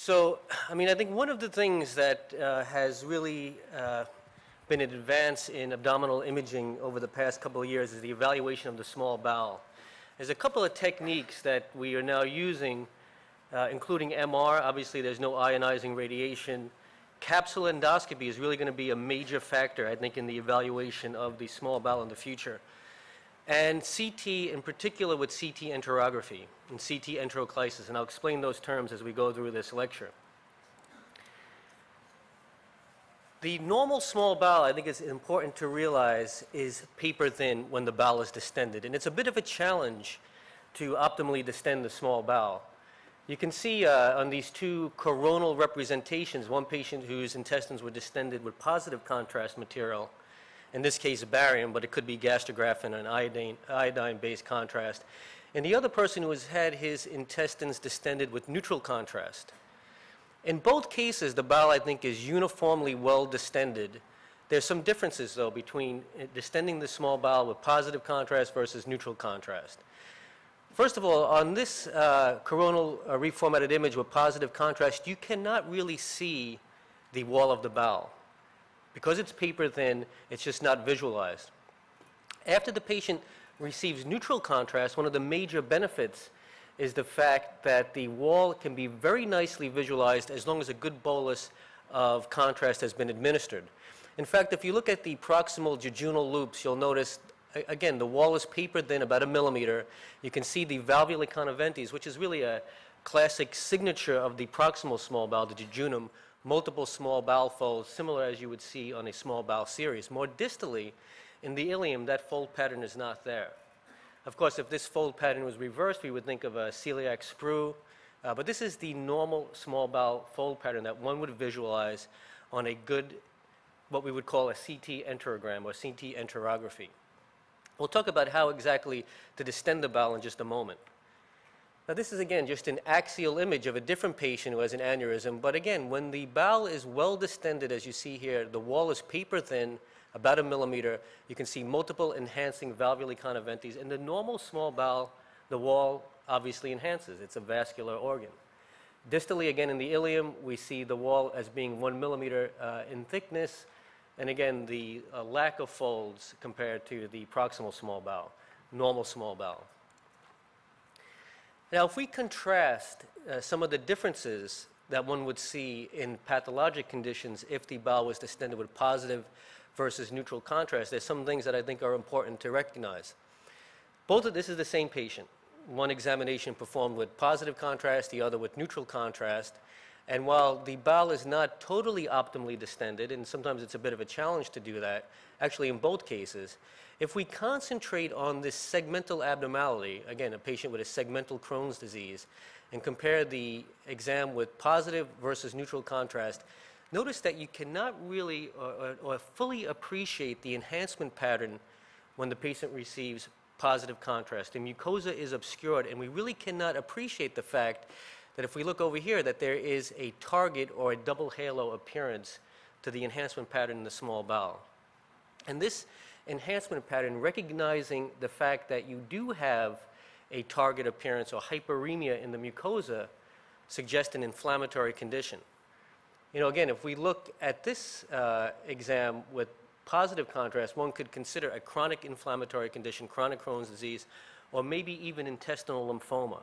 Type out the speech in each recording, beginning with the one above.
So, I mean, I think one of the things that uh, has really uh, been an advance in abdominal imaging over the past couple of years is the evaluation of the small bowel. There's a couple of techniques that we are now using, uh, including MR. Obviously, there's no ionizing radiation. Capsule endoscopy is really going to be a major factor, I think, in the evaluation of the small bowel in the future. And CT, in particular with CT enterography and CT enteroclysis, and I'll explain those terms as we go through this lecture. The normal small bowel, I think it's important to realize, is paper thin when the bowel is distended. And it's a bit of a challenge to optimally distend the small bowel. You can see uh, on these two coronal representations, one patient whose intestines were distended with positive contrast material, in this case barium, but it could be gastrografin and iodine, iodine-based contrast. And the other person who has had his intestines distended with neutral contrast. In both cases, the bowel, I think, is uniformly well distended. There's some differences, though, between distending the small bowel with positive contrast versus neutral contrast. First of all, on this uh, coronal uh, reformatted image with positive contrast, you cannot really see the wall of the bowel. Because it's paper thin, it's just not visualized. After the patient receives neutral contrast, one of the major benefits is the fact that the wall can be very nicely visualized as long as a good bolus of contrast has been administered. In fact, if you look at the proximal jejunal loops, you'll notice, again, the wall is paper thin, about a millimeter. You can see the valvulae conniventes, which is really a classic signature of the proximal small bowel, the jejunum, multiple small bowel folds, similar as you would see on a small bowel series. More distally, in the ileum, that fold pattern is not there. Of course, if this fold pattern was reversed, we would think of a celiac sprue, uh, but this is the normal small bowel fold pattern that one would visualize on a good, what we would call a CT enterogram or CT enterography. We'll talk about how exactly to distend the bowel in just a moment. Now this is again just an axial image of a different patient who has an aneurysm, but again, when the bowel is well distended, as you see here, the wall is paper thin, about a millimeter, you can see multiple enhancing valvulae conniventes. In the normal small bowel, the wall obviously enhances. It's a vascular organ. Distally, again, in the ileum, we see the wall as being one millimeter uh, in thickness, and again, the uh, lack of folds compared to the proximal small bowel, normal small bowel. Now, if we contrast uh, some of the differences that one would see in pathologic conditions if the bowel was distended with positive versus neutral contrast, there's some things that I think are important to recognize. Both of this is the same patient. One examination performed with positive contrast, the other with neutral contrast. And while the bowel is not totally optimally distended, and sometimes it's a bit of a challenge to do that, actually in both cases, if we concentrate on this segmental abnormality, again, a patient with a segmental Crohn's disease, and compare the exam with positive versus neutral contrast, notice that you cannot really or, or, or fully appreciate the enhancement pattern when the patient receives positive contrast. The mucosa is obscured, and we really cannot appreciate the fact that if we look over here, that there is a target or a double halo appearance to the enhancement pattern in the small bowel. And this enhancement pattern, recognizing the fact that you do have a target appearance or hyperemia in the mucosa, suggests an inflammatory condition. You know, again, if we look at this uh, exam with positive contrast, one could consider a chronic inflammatory condition, chronic Crohn's disease, or maybe even intestinal lymphoma.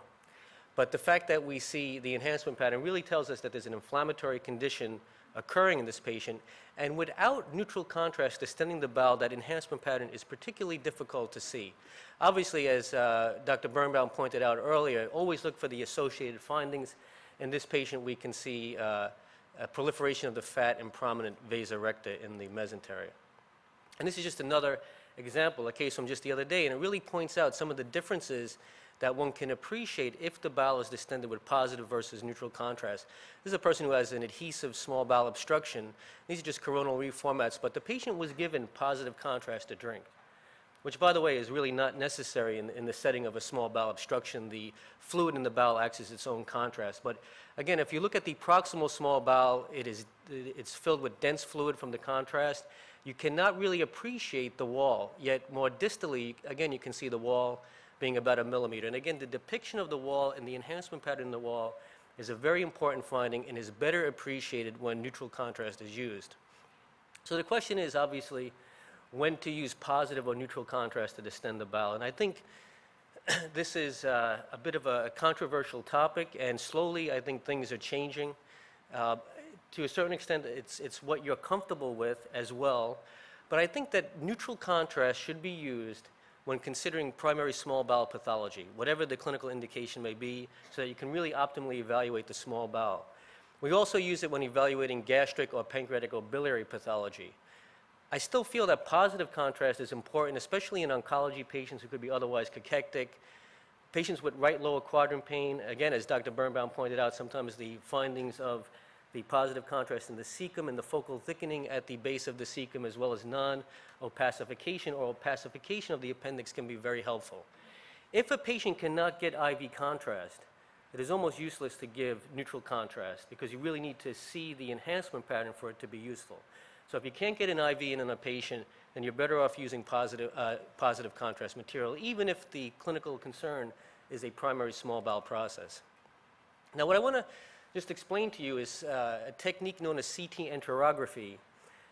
But the fact that we see the enhancement pattern really tells us that there's an inflammatory condition occurring in this patient. And without neutral contrast distending the bowel, that enhancement pattern is particularly difficult to see. Obviously, as uh, Dr. Birnbaum pointed out earlier, always look for the associated findings. In this patient, we can see uh, a proliferation of the fat and prominent vasa recta in the mesentery. And this is just another example, a case from just the other day, and it really points out some of the differences that one can appreciate if the bowel is distended with positive versus neutral contrast. This is a person who has an adhesive small bowel obstruction. These are just coronal reformats, but the patient was given positive contrast to drink, which, by the way, is really not necessary in, in the setting of a small bowel obstruction. The fluid in the bowel acts as its own contrast. But again, if you look at the proximal small bowel, it is, it's filled with dense fluid from the contrast. You cannot really appreciate the wall, yet more distally, again, you can see the wall being about a millimeter. And again, the depiction of the wall and the enhancement pattern in the wall is a very important finding and is better appreciated when neutral contrast is used. So the question is obviously when to use positive or neutral contrast to distend the bowel. And I think this is uh, a bit of a controversial topic, and slowly I think things are changing. Uh, to a certain extent, it's, it's what you're comfortable with as well. But I think that neutral contrast should be used when considering primary small bowel pathology, whatever the clinical indication may be, so that you can really optimally evaluate the small bowel. We also use it when evaluating gastric or pancreatic or biliary pathology. I still feel that positive contrast is important, especially in oncology patients who could be otherwise cachectic. Patients with right lower quadrant pain, again, as Dr. Birnbaum pointed out, sometimes the findings of the positive contrast in the cecum and the focal thickening at the base of the cecum, as well as non-opacification or opacification of the appendix can be very helpful. If a patient cannot get IV contrast, it is almost useless to give neutral contrast because you really need to see the enhancement pattern for it to be useful. So if you can't get an IV in on a patient, then you're better off using positive, uh, positive contrast material, even if the clinical concern is a primary small bowel process. Now, what I want to just explain to you is uh, a technique known as CT enterography.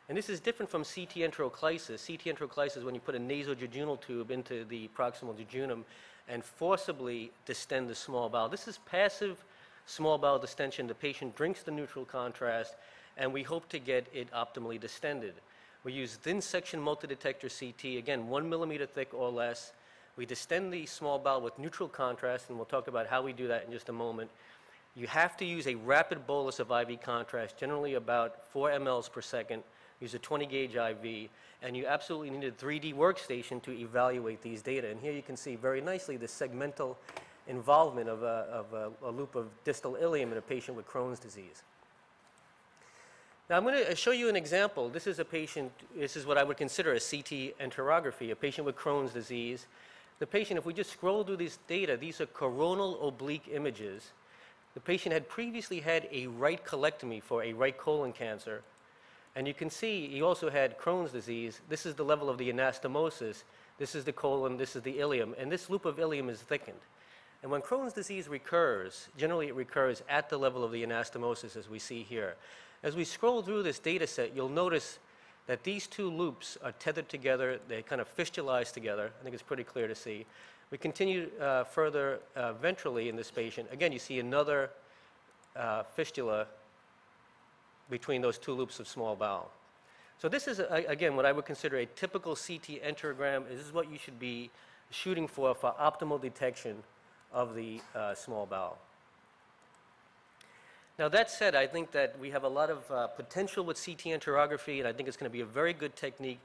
And this is different from CT enteroclysis. CT enteroclysis is when you put a nasojejunal tube into the proximal jejunum and forcibly distend the small bowel. This is passive small bowel distension. The patient drinks the neutral contrast and we hope to get it optimally distended. We use thin section multi-detector CT, again, one millimeter thick or less. We distend the small bowel with neutral contrast, and we'll talk about how we do that in just a moment. You have to use a rapid bolus of IV contrast, generally about 4 mLs per second. Use a 20 gauge IV, and you absolutely need a 3D workstation to evaluate these data. And here you can see very nicely the segmental involvement of a, of a, a loop of distal ileum in a patient with Crohn's disease. Now I'm going to uh, show you an example. This is a patient, this is what I would consider a CT enterography, a patient with Crohn's disease. The patient, if we just scroll through this data, these are coronal oblique images. The patient had previously had a right colectomy for a right colon cancer. And you can see he also had Crohn's disease. This is the level of the anastomosis. This is the colon, this is the ileum. And this loop of ileum is thickened. And when Crohn's disease recurs, generally it recurs at the level of the anastomosis as we see here. As we scroll through this data set, you'll notice that these two loops are tethered together. They kind of fistulize together. I think it's pretty clear to see. We continue uh, further uh, ventrally in this patient. Again, you see another uh, fistula between those two loops of small bowel. So this is, a, again, what I would consider a typical CT enterogram. This is what you should be shooting for for optimal detection of the uh, small bowel. Now, that said, I think that we have a lot of uh, potential with CT enterography, and I think it's going to be a very good technique.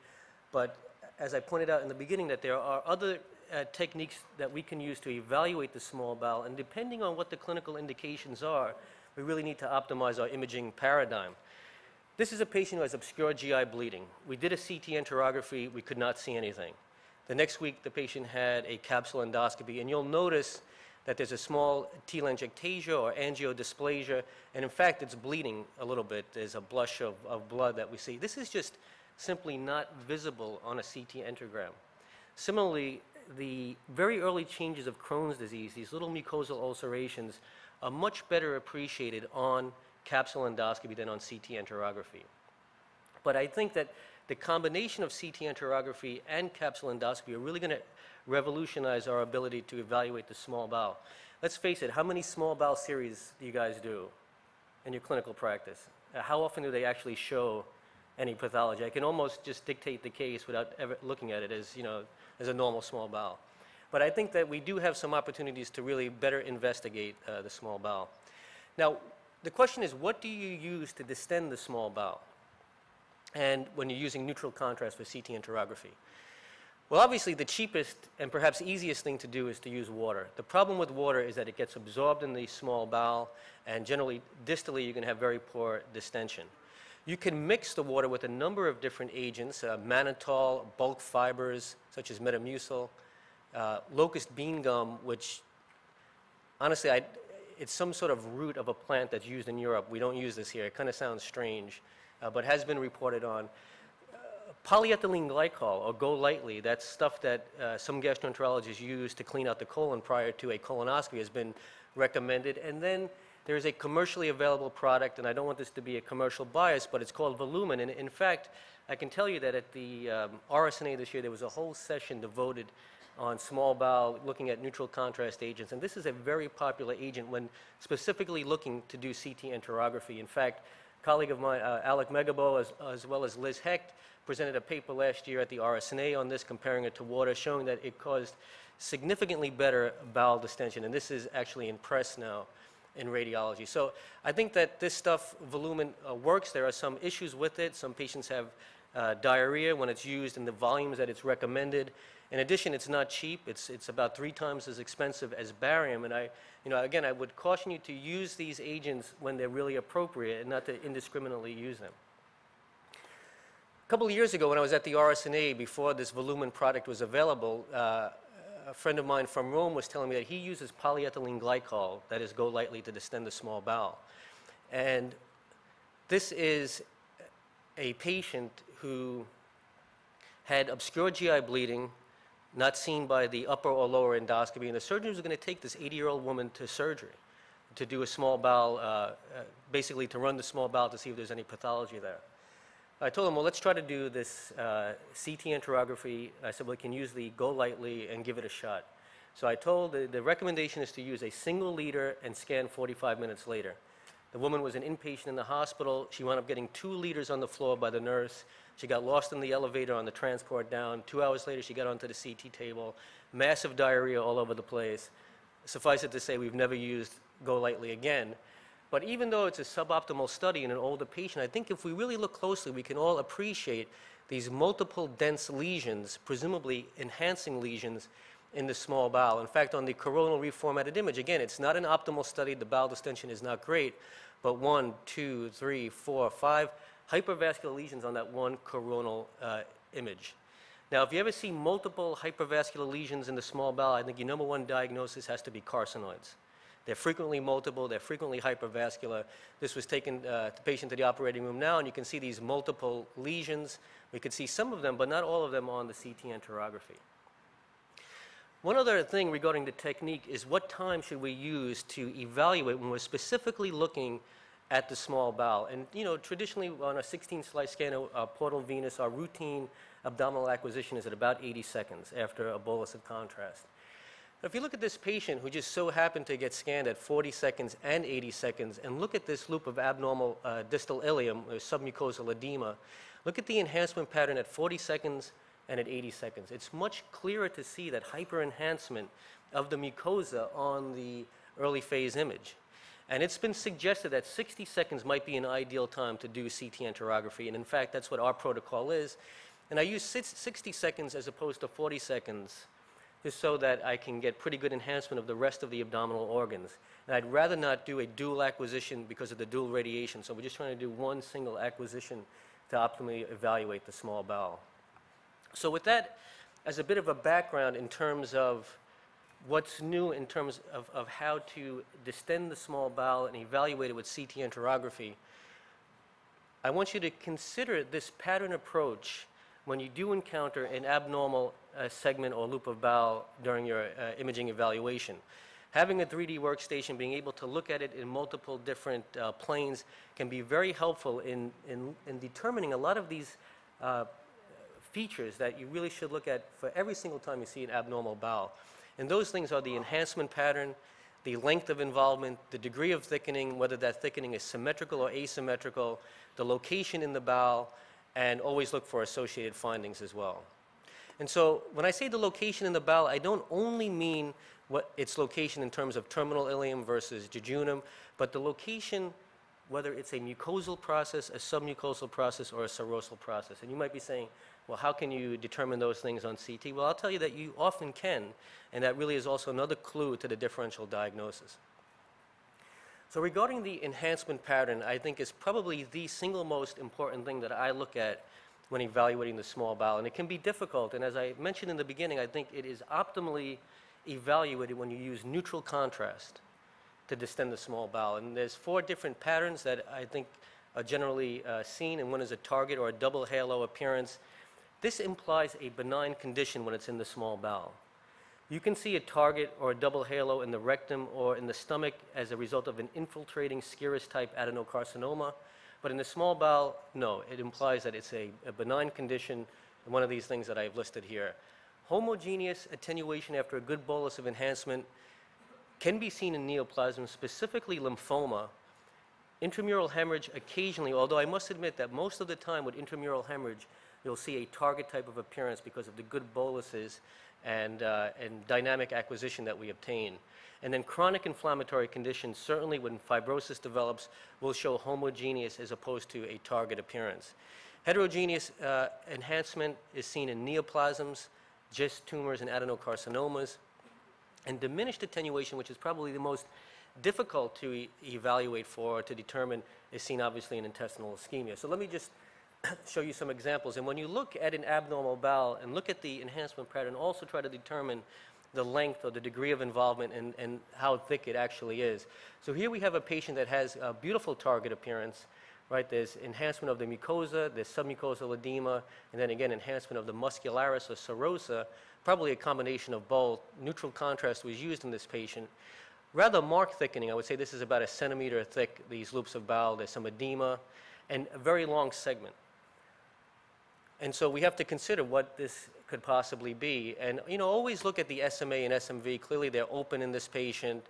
But as I pointed out in the beginning, that there are other uh, techniques that we can use to evaluate the small bowel, and depending on what the clinical indications are, we really need to optimize our imaging paradigm. This is a patient who has obscure GI bleeding. We did a CT enterography, we could not see anything. The next week, the patient had a capsule endoscopy, and you'll notice that there's a small telangiectasia or angiodysplasia, and in fact, it's bleeding a little bit. There's a blush of, of blood that we see. This is just simply not visible on a CT enterogram. Similarly, the very early changes of Crohn's disease, these little mucosal ulcerations, are much better appreciated on capsule endoscopy than on CT enterography. But I think that the combination of CT enterography and capsule endoscopy are really going to revolutionize our ability to evaluate the small bowel. Let's face it, how many small bowel series do you guys do in your clinical practice? How often do they actually show any pathology? I can almost just dictate the case without ever looking at it as, you know, as a normal small bowel. But I think that we do have some opportunities to really better investigate uh, the small bowel. Now, the question is, what do you use to distend the small bowel? And when you're using neutral contrast for CT enterography. Well, obviously, the cheapest and perhaps easiest thing to do is to use water. The problem with water is that it gets absorbed in the small bowel, and generally, distally, you can have very poor distension. You can mix the water with a number of different agents, uh, mannitol, bulk fibers, such as metamucil, uh, locust bean gum, which, honestly, I, it's some sort of root of a plant that's used in Europe. We don't use this here. It kind of sounds strange, uh, but has been reported on. Polyethylene glycol, or GoLYTELY, that's stuff that uh, some gastroenterologists use to clean out the colon prior to a colonoscopy, has been recommended. And then There's a commercially available product, and I don't want this to be a commercial bias, but it's called Volumen. And in fact, I can tell you that at the um, RSNA this year, there was a whole session devoted on small bowel, looking at neutral contrast agents. And this is a very popular agent when specifically looking to do CT enterography. In fact, a colleague of mine, uh, Alec Megibow, as, as well as Liz Hecht, presented a paper last year at the RSNA on this, comparing it to water, showing that it caused significantly better bowel distension. And this is actually in press now in radiology. So I think that this stuff, volumen, uh, works. There are some issues with it. Some patients have uh, diarrhea when it's used in the volumes that it's recommended. In addition, it's not cheap. It's, it's about three times as expensive as barium. And I, you know, again, I would caution you to use these agents when they're really appropriate and not to indiscriminately use them. A couple of years ago, when I was at the RSNA, before this Volumen product was available, uh, a friend of mine from Rome was telling me that he uses polyethylene glycol, that is, GoLYTELY to distend the small bowel. And this is a patient who had obscure GI bleeding, not seen by the upper or lower endoscopy, and the surgeon was going to take this 80-year-old woman to surgery to do a small bowel, uh, uh, basically to run the small bowel to see if there's any pathology there. I told him, well, let's try to do this uh, CT enterography. I said, well, we can use the GoLYTELY and give it a shot. So I told the, the recommendation is to use a single liter and scan 45 minutes later. The woman was an inpatient in the hospital. She wound up getting two liters on the floor by the nurse. She got lost in the elevator on the transport down. Two hours later, she got onto the CT table. Massive diarrhea all over the place. Suffice it to say, we've never used GoLYTELY again. But even though it's a suboptimal study in an older patient, I think if we really look closely, we can all appreciate these multiple dense lesions, presumably enhancing lesions in the small bowel. In fact, on the coronal reformatted image, again, it's not an optimal study. The bowel distension is not great, but one, two, three, four, five hypervascular lesions on that one coronal uh, image. Now, if you ever see multiple hypervascular lesions in the small bowel, I think your number one diagnosis has to be carcinoids. They're frequently multiple, they're frequently hypervascular. This was taken, uh, the patient to the operating room now, and you can see these multiple lesions. We could see some of them, but not all of them on the CT enterography. One other thing regarding the technique is what time should we use to evaluate when we're specifically looking at the small bowel. And you know, traditionally on a 16 slice scan of portal venous, our routine abdominal acquisition is at about 80 seconds after a bolus of contrast. If you look at this patient who just so happened to get scanned at 40 seconds and 80 seconds, and look at this loop of abnormal uh, distal ileum, or submucosal edema, look at the enhancement pattern at 40 seconds and at 80 seconds. It's much clearer to see that hyperenhancement of the mucosa on the early phase image. And it's been suggested that 60 seconds might be an ideal time to do CT enterography, and in fact, that's what our protocol is. And I use 60 seconds as opposed to 40 seconds just so that I can get pretty good enhancement of the rest of the abdominal organs. And I'd rather not do a dual acquisition because of the dual radiation. So we're just trying to do one single acquisition to optimally evaluate the small bowel. So with that as a bit of a background in terms of what's new in terms of, of how to distend the small bowel and evaluate it with CT enterography, I want you to consider this pattern approach when you do encounter an abnormal uh, segment or loop of bowel during your uh, imaging evaluation. Having a 3D workstation, being able to look at it in multiple different uh, planes can be very helpful in, in, in determining a lot of these uh, features that you really should look at for every single time you see an abnormal bowel. And those things are the enhancement pattern, the length of involvement, the degree of thickening, whether that thickening is symmetrical or asymmetrical, the location in the bowel, and always look for associated findings as well. And so when I say the location in the bowel, I don't only mean what its location in terms of terminal ileum versus jejunum, but the location, whether it's a mucosal process, a submucosal process, or a serosal process. And you might be saying, well, how can you determine those things on CT? Well, I'll tell you that you often can, and that really is also another clue to the differential diagnosis. So regarding the enhancement pattern, I think is probably the single most important thing that I look at when evaluating the small bowel. And it can be difficult. And as I mentioned in the beginning, I think it is optimally evaluated when you use neutral contrast to distend the small bowel. And there's four different patterns that I think are generally uh, seen, and one is a target or a double halo appearance. This implies a benign condition when it's in the small bowel. You can see a target or a double halo in the rectum or in the stomach as a result of an infiltrating scirrhous-type adenocarcinoma. But in the small bowel, no. It implies that it's a, a benign condition, one of these things that I've listed here. Homogeneous attenuation after a good bolus of enhancement can be seen in neoplasm, specifically lymphoma. Intramural hemorrhage occasionally, although I must admit that most of the time with intramural hemorrhage, you'll see a target type of appearance because of the good boluses and, uh, and dynamic acquisition that we obtain. And then chronic inflammatory conditions, certainly when fibrosis develops, will show homogeneous as opposed to a target appearance. Heterogeneous uh, enhancement is seen in neoplasms, GIST tumors, and adenocarcinomas. And diminished attenuation, which is probably the most difficult to e evaluate for, or to determine, is seen obviously in intestinal ischemia. So let me just show you some examples. And when you look at an abnormal bowel and look at the enhancement pattern, also try to determine the length or the degree of involvement and, and how thick it actually is. So here we have a patient that has a beautiful target appearance, right? There's enhancement of the mucosa, there's submucosal edema, and then again, enhancement of the muscularis or serosa, probably a combination of both. Neutral contrast was used in this patient. Rather marked thickening, I would say this is about a centimeter thick, these loops of bowel. There's some edema and a very long segment. And so we have to consider what this could possibly be. And, you know, always look at the SMA and SMV. Clearly, they're open in this patient.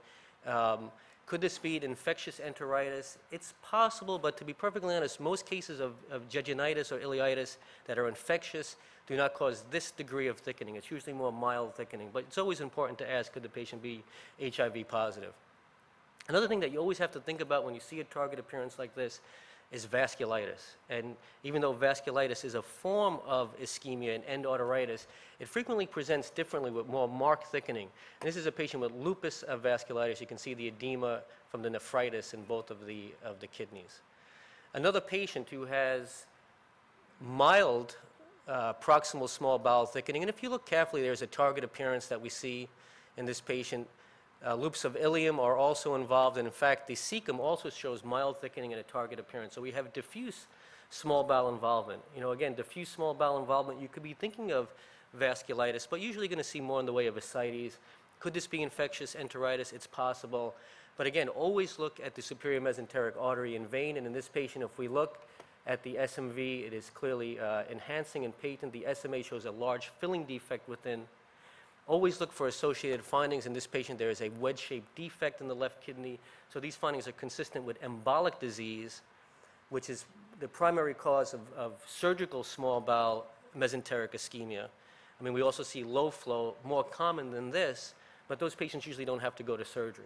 Um, could this be infectious enteritis? It's possible, but to be perfectly honest, most cases of, of jejunitis or ileitis that are infectious do not cause this degree of thickening. It's usually more mild thickening. But it's always important to ask, could the patient be HIV positive? Another thing that you always have to think about when you see a target appearance like this is vasculitis. And even though vasculitis is a form of ischemia and endarteritis, it frequently presents differently with more marked thickening. And this is a patient with lupus vasculitis. You can see the edema from the nephritis in both of the, of the kidneys. Another patient who has mild uh, proximal small bowel thickening, and if you look carefully, there's a target appearance that we see in this patient uh, loops of ileum are also involved, and in fact, the cecum also shows mild thickening and a target appearance. So we have diffuse small bowel involvement. You know, again, diffuse small bowel involvement, you could be thinking of vasculitis, but usually going to see more in the way of ascites. Could this be infectious enteritis? It's possible. But again, always look at the superior mesenteric artery and vein, and in this patient, if we look at the SMV, it is clearly uh, enhancing and patent. The SMA shows a large filling defect within Always look for associated findings. In this patient, there is a wedge-shaped defect in the left kidney. So these findings are consistent with embolic disease, which is the primary cause of, of surgical small bowel mesenteric ischemia. I mean, we also see low flow, more common than this, but those patients usually don't have to go to surgery.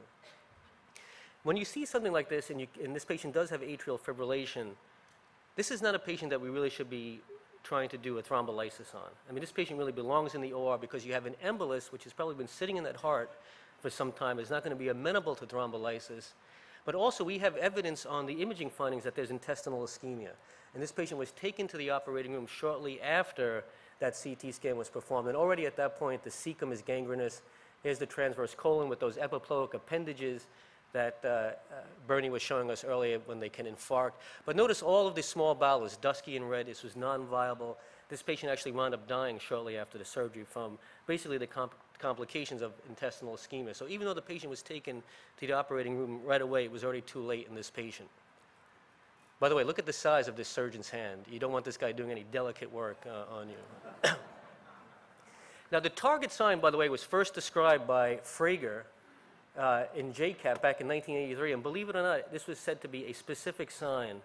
When you see something like this, and, you, and this patient does have atrial fibrillation, this is not a patient that we really should be trying to do a thrombolysis on. I mean, this patient really belongs in the OR because you have an embolus, which has probably been sitting in that heart for some time, is not going to be amenable to thrombolysis. But also, we have evidence on the imaging findings that there's intestinal ischemia. And this patient was taken to the operating room shortly after that CT scan was performed. And already at that point, the cecum is gangrenous. Here's the transverse colon with those epiploic appendages that uh, uh, Bernie was showing us earlier when they can infarct. But notice all of the small bowel is dusky and red. This was non-viable. This patient actually wound up dying shortly after the surgery from basically the comp complications of intestinal ischemia. So even though the patient was taken to the operating room right away, it was already too late in this patient. By the way, look at the size of this surgeon's hand. You don't want this guy doing any delicate work uh, on you. now, the target sign, by the way, was first described by Frager uh, in JCAT back in 1983, and believe it or not, this was said to be a specific sign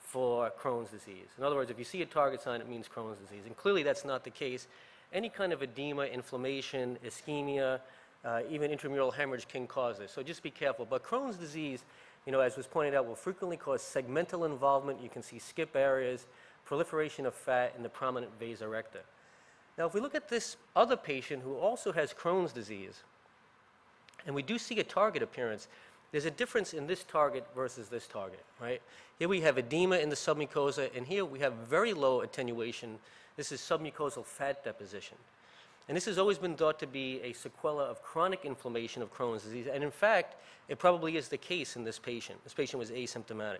for Crohn's disease. In other words, if you see a target sign, it means Crohn's disease. And clearly that's not the case. Any kind of edema, inflammation, ischemia, uh, even intramural hemorrhage can cause this. So just be careful. But Crohn's disease, you know, as was pointed out, will frequently cause segmental involvement. You can see skip areas, proliferation of fat, and the prominent recta. Now, if we look at this other patient who also has Crohn's disease, and we do see a target appearance. There's a difference in this target versus this target, right? Here we have edema in the submucosa, and here we have very low attenuation. This is submucosal fat deposition. And this has always been thought to be a sequela of chronic inflammation of Crohn's disease. And in fact, it probably is the case in this patient. This patient was asymptomatic.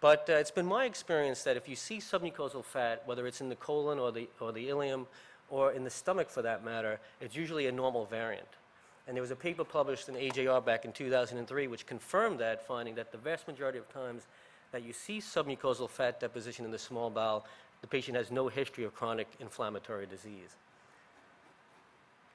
But uh, it's been my experience that if you see submucosal fat, whether it's in the colon or the, or the ileum, or in the stomach for that matter, it's usually a normal variant. And there was a paper published in AJR back in 2003 which confirmed that finding that the vast majority of times that you see submucosal fat deposition in the small bowel, the patient has no history of chronic inflammatory disease.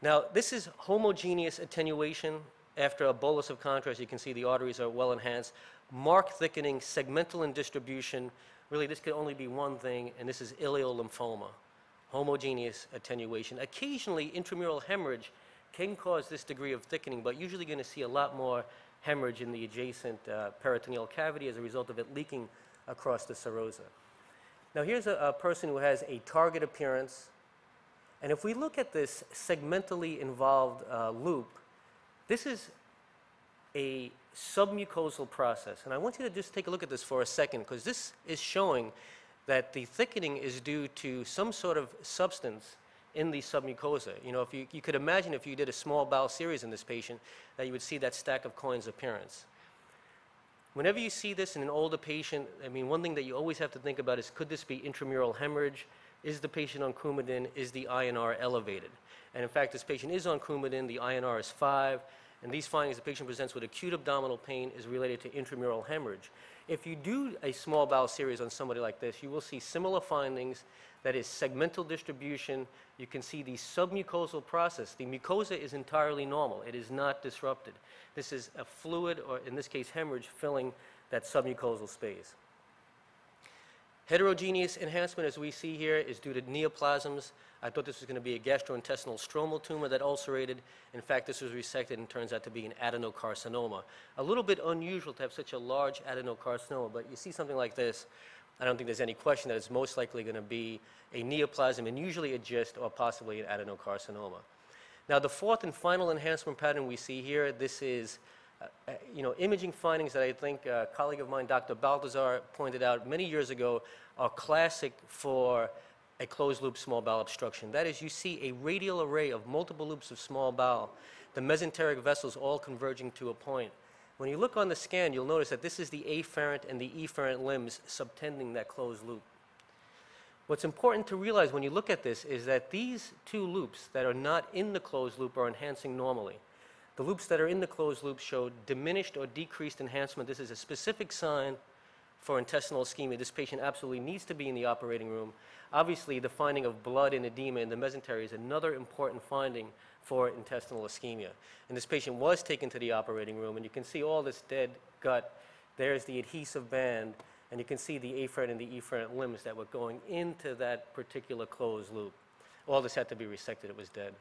Now, this is homogeneous attenuation. After a bolus of contrast, you can see the arteries are well enhanced. Mark thickening, segmental in distribution. Really, this could only be one thing, and this is ileal lymphoma. Homogeneous attenuation. Occasionally, intramural hemorrhage can cause this degree of thickening, but usually going to see a lot more hemorrhage in the adjacent uh, peritoneal cavity as a result of it leaking across the serosa. Now here's a, a person who has a target appearance, and if we look at this segmentally involved uh, loop, this is a submucosal process. And I want you to just take a look at this for a second, because this is showing that the thickening is due to some sort of substance in the submucosa. You know, if you, you could imagine if you did a small bowel series in this patient, that you would see that stack of coins appearance. Whenever you see this in an older patient, I mean, one thing that you always have to think about is could this be intramural hemorrhage? Is the patient on Coumadin? Is the INR elevated? And in fact, this patient is on Coumadin. The INR is 5. And these findings, the patient presents with acute abdominal pain is related to intramural hemorrhage. If you do a small bowel series on somebody like this, you will see similar findings. That is segmental distribution. You can see the submucosal process. The mucosa is entirely normal. It is not disrupted. This is a fluid, or in this case, hemorrhage, filling that submucosal space. Heterogeneous enhancement, as we see here, is due to neoplasms. I thought this was going to be a gastrointestinal stromal tumor that ulcerated. In fact, this was resected and turns out to be an adenocarcinoma. A little bit unusual to have such a large adenocarcinoma, but you see something like this, I don't think there's any question that it's most likely going to be a neoplasm and usually a GIST or possibly an adenocarcinoma. Now, the fourth and final enhancement pattern we see here, this is uh, uh, you know, imaging findings that I think a colleague of mine, Dr. Balthazar, pointed out many years ago are classic for a closed loop small bowel obstruction. That is, you see a radial array of multiple loops of small bowel, the mesenteric vessels all converging to a point. When you look on the scan, you'll notice that this is the afferent and the efferent limbs subtending that closed loop. What's important to realize when you look at this is that these two loops that are not in the closed loop are enhancing normally. The loops that are in the closed loop show diminished or decreased enhancement. This is a specific sign for intestinal ischemia. This patient absolutely needs to be in the operating room. Obviously, the finding of blood and edema in the mesentery is another important finding for intestinal ischemia. And this patient was taken to the operating room, and you can see all this dead gut. There's the adhesive band, and you can see the afferent and the efferent limbs that were going into that particular closed loop. All this had to be resected. It was dead.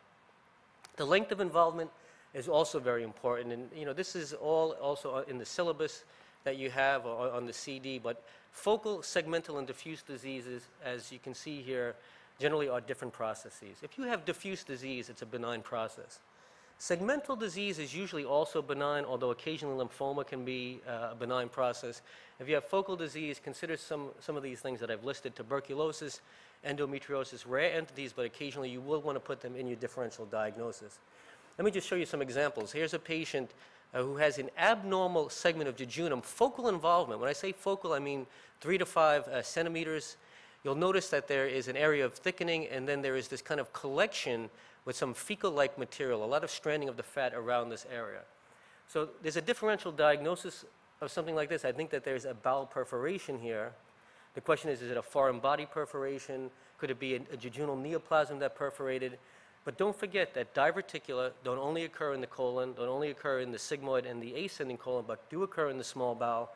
The length of involvement is also very important. And you know, this is all also in the syllabus that you have on the CD, but focal, segmental, and diffuse diseases, as you can see here, generally are different processes. If you have diffuse disease, it's a benign process. Segmental disease is usually also benign, although occasionally lymphoma can be uh, a benign process. If you have focal disease, consider some, some of these things that I've listed, tuberculosis, endometriosis, rare entities, but occasionally you will want to put them in your differential diagnosis. Let me just show you some examples. Here's a patient uh, who has an abnormal segment of jejunum, focal involvement. When I say focal, I mean three to five uh, centimeters. You'll notice that there is an area of thickening, and then there is this kind of collection with some fecal-like material, a lot of stranding of the fat around this area. So there's a differential diagnosis of something like this. I think that there's a bowel perforation here. The question is, is it a foreign body perforation? Could it be a, a jejunal neoplasm that perforated? But don't forget that diverticula don't only occur in the colon, don't only occur in the sigmoid and the ascending colon, but do occur in the small bowel.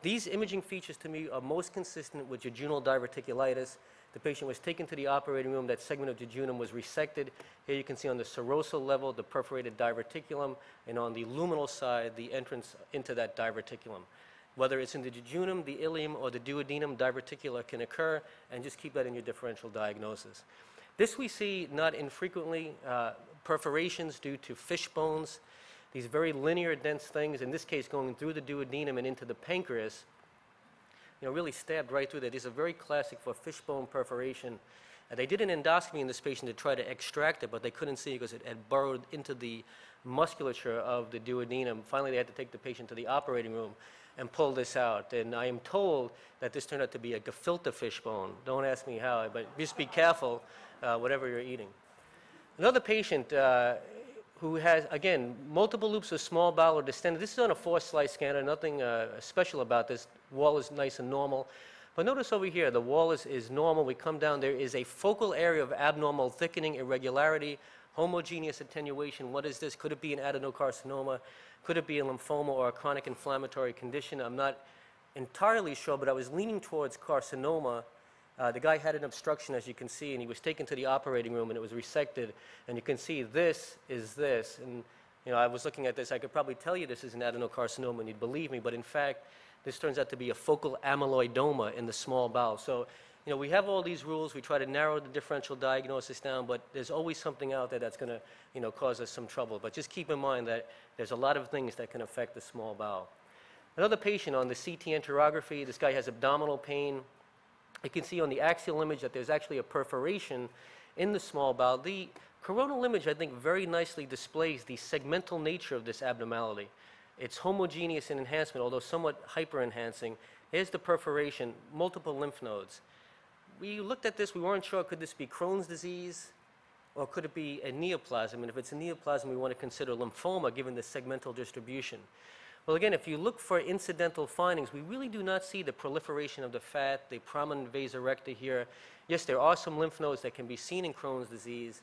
These imaging features to me are most consistent with jejunal diverticulitis. The patient was taken to the operating room. That segment of jejunum was resected. Here you can see on the serosal level the perforated diverticulum, and on the luminal side the entrance into that diverticulum. Whether it's in the jejunum, the ileum, or the duodenum, diverticula can occur, and just keep that in your differential diagnosis. This we see not infrequently, uh, perforations due to fish bones, these very linear dense things, in this case going through the duodenum and into the pancreas, you know, really stabbed right through there. These are very classic for fishbone perforation. Uh, they did an endoscopy in this patient to try to extract it, but they couldn't see because it had burrowed into the musculature of the duodenum. Finally, they had to take the patient to the operating room and pull this out. And I am told that this turned out to be a gefilte fishbone. Don't ask me how, but just be careful uh, whatever you're eating. Another patient uh, who has, again, multiple loops of small bowel distended. This is on a four-slice scanner, nothing uh, special about this. Wall is nice and normal. But notice over here, the wall is, is normal. We come down, there is a focal area of abnormal thickening, irregularity, homogeneous attenuation. What is this? Could it be an adenocarcinoma? Could it be a lymphoma or a chronic inflammatory condition? I'm not entirely sure, but I was leaning towards carcinoma. Uh, the guy had an obstruction, as you can see, and he was taken to the operating room, and it was resected. And you can see this is this. And you know, I was looking at this. I could probably tell you this is an adenocarcinoma, and you'd believe me. But in fact, this turns out to be a focal amyloidoma in the small bowel. So, you know, we have all these rules. We try to narrow the differential diagnosis down, but there's always something out there that's going to, you know, cause us some trouble. But just keep in mind that there's a lot of things that can affect the small bowel. Another patient on the CT enterography, this guy has abdominal pain. You can see on the axial image that there's actually a perforation in the small bowel. The coronal image, I think, very nicely displays the segmental nature of this abnormality. It's homogeneous in enhancement, although somewhat hyper-enhancing. Here's the perforation, multiple lymph nodes. We looked at this, we weren't sure, could this be Crohn's disease or could it be a neoplasm? And if it's a neoplasm, we want to consider lymphoma given the segmental distribution. Well, again, if you look for incidental findings, we really do not see the proliferation of the fat, the prominent vasa recta here. Yes, there are some lymph nodes that can be seen in Crohn's disease.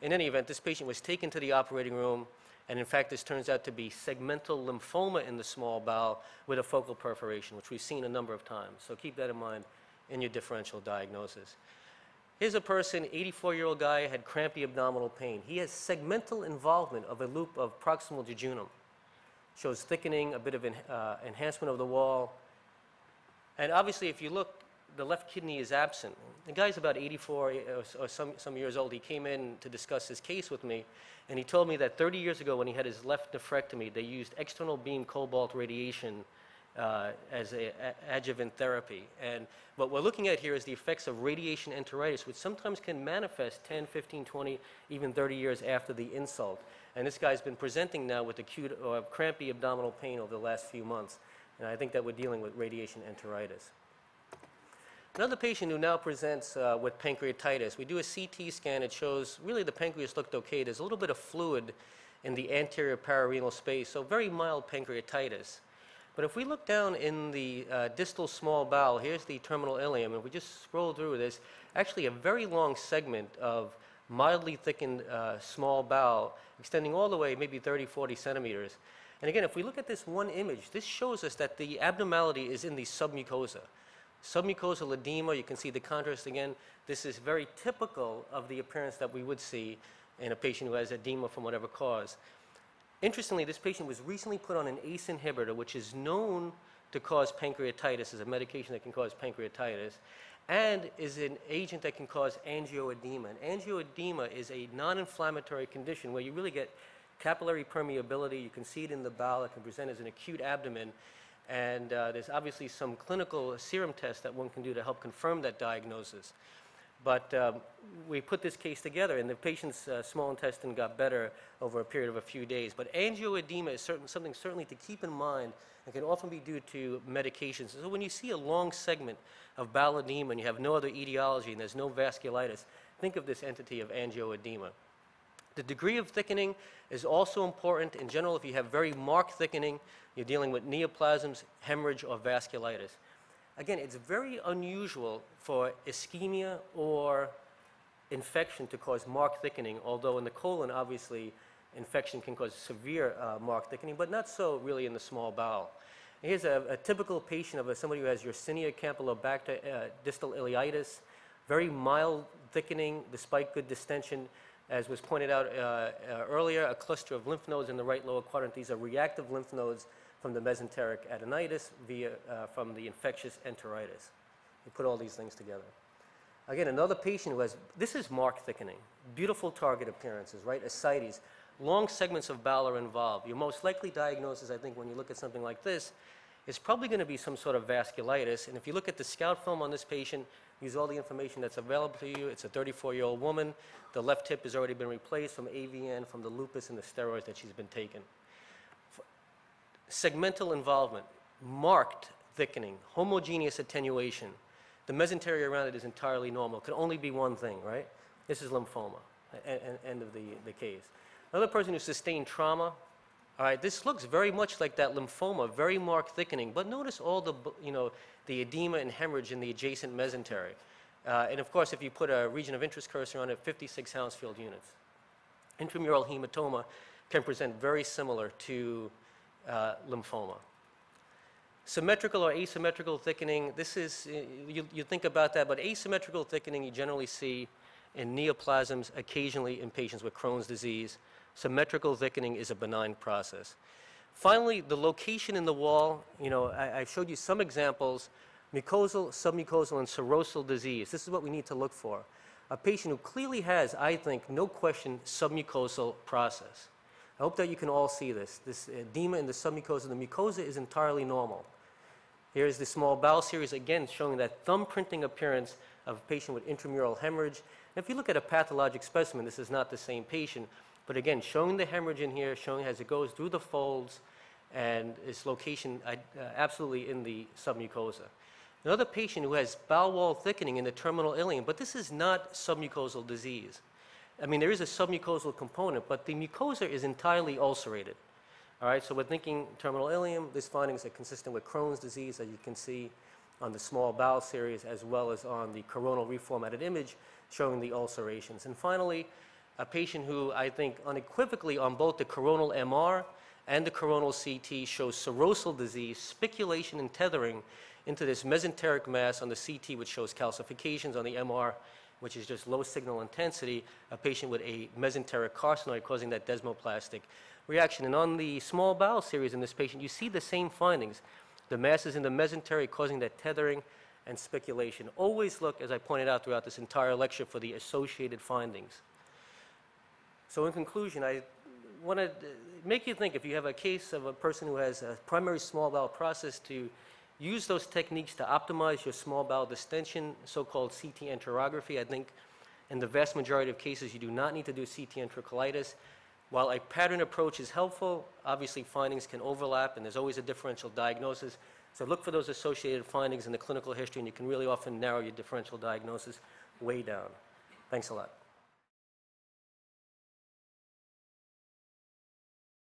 In any event, this patient was taken to the operating room, and in fact, this turns out to be segmental lymphoma in the small bowel with a focal perforation, which we've seen a number of times. So keep that in mind in your differential diagnosis. Here's a person, 84-year-old guy, had crampy abdominal pain. He has segmental involvement of a loop of proximal jejunum shows thickening, a bit of en uh, enhancement of the wall. And obviously, if you look, the left kidney is absent. The guy's about 84 or, or some, some years old. He came in to discuss his case with me, and he told me that 30 years ago, when he had his left nephrectomy, they used external beam cobalt radiation uh, as an adjuvant therapy. And what we're looking at here is the effects of radiation enteritis, which sometimes can manifest 10, 15, 20, even 30 years after the insult. And this guy's been presenting now with acute or crampy abdominal pain over the last few months. And I think that we're dealing with radiation enteritis. Another patient who now presents uh, with pancreatitis, we do a CT scan. It shows really the pancreas looked okay. There's a little bit of fluid in the anterior pararenal space, so very mild pancreatitis. But if we look down in the uh, distal small bowel, here's the terminal ileum, and we just scroll through this, actually a very long segment of mildly thickened uh, small bowel extending all the way maybe 30, 40 centimeters. And again, if we look at this one image, this shows us that the abnormality is in the submucosa. Submucosal edema, you can see the contrast again. This is very typical of the appearance that we would see in a patient who has edema from whatever cause. Interestingly, this patient was recently put on an ACE inhibitor, which is known to cause pancreatitis, is a medication that can cause pancreatitis, and is an agent that can cause angioedema. And angioedema is a non-inflammatory condition where you really get capillary permeability. You can see it in the bowel. It can present as an acute abdomen. And uh, there's obviously some clinical serum tests that one can do to help confirm that diagnosis. But um, we put this case together, and the patient's uh, small intestine got better over a period of a few days. But angioedema is certain, something certainly to keep in mind and can often be due to medications. So when you see a long segment of bowel edema and you have no other etiology and there's no vasculitis, think of this entity of angioedema. The degree of thickening is also important. In general, if you have very marked thickening, you're dealing with neoplasms, hemorrhage, or vasculitis. Again, it's very unusual for ischemia or infection to cause marked thickening, although in the colon, obviously, infection can cause severe uh, marked thickening, but not so really in the small bowel. Here's a, a typical patient of a, somebody who has Yersinia campylobacter uh, distal ileitis, very mild thickening despite good distension. As was pointed out uh, uh, earlier, a cluster of lymph nodes in the right lower quadrant. These are reactive lymph nodes from the mesenteric adenitis via, uh, from the infectious enteritis. We put all these things together. Again, another patient who has, this is mark thickening, beautiful target appearances, right? Ascites, long segments of bowel are involved. Your most likely diagnosis, I think, when you look at something like this, is probably going to be some sort of vasculitis. And if you look at the scout film on this patient, use all the information that's available to you. It's a 34-year-old woman. The left hip has already been replaced from AVN, from the lupus and the steroids that she's been taking segmental involvement, marked thickening, homogeneous attenuation. The mesentery around it is entirely normal. Can only be one thing, right? This is lymphoma. end of the, the case. Another person who sustained trauma, all right, this looks very much like that lymphoma, very marked thickening, but notice all the, you know, the edema and hemorrhage in the adjacent mesentery. Uh, and of course, if you put a region of interest cursor on it, 56 Hounsfield units. Intramural hematoma can present very similar to uh, lymphoma. Symmetrical or asymmetrical thickening, this is, uh, you, you think about that, but asymmetrical thickening you generally see in neoplasms, occasionally in patients with Crohn's disease. Symmetrical thickening is a benign process. Finally, the location in the wall, you know, I, I showed you some examples, mucosal, submucosal, and serosal disease. This is what we need to look for. A patient who clearly has, I think, no question, submucosal process. I hope that you can all see this. This edema in the submucosa, the mucosa is entirely normal. Here's the small bowel series, again showing that thumbprinting appearance of a patient with intramural hemorrhage. And if you look at a pathologic specimen, this is not the same patient, but again, showing the hemorrhage in here, showing as it goes through the folds and its location uh, absolutely in the submucosa. Another patient who has bowel wall thickening in the terminal ileum, but this is not submucosal disease. I mean, there is a submucosal component, but the mucosa is entirely ulcerated. All right, so we're thinking terminal ileum. These findings are consistent with Crohn's disease, as you can see on the small bowel series, as well as on the coronal reformatted image showing the ulcerations. And finally, a patient who I think unequivocally on both the coronal MR and the coronal CT shows serosal disease, spiculation and tethering into this mesenteric mass on the CT, which shows calcifications on the MR, which is just low signal intensity, a patient with a mesenteric carcinoid causing that desmoplastic reaction. And on the small bowel series in this patient, you see the same findings. The masses in the mesentery causing that tethering and spiculation. Always look, as I pointed out throughout this entire lecture, for the associated findings. So in conclusion, I want to uh, make you think if you have a case of a person who has a primary small bowel process to use those techniques to optimize your small bowel distension, so-called CT enterography. I think in the vast majority of cases, you do not need to do CT enteroclysis. While a pattern approach is helpful, obviously findings can overlap and there's always a differential diagnosis. So look for those associated findings in the clinical history and you can really often narrow your differential diagnosis way down. Thanks a lot.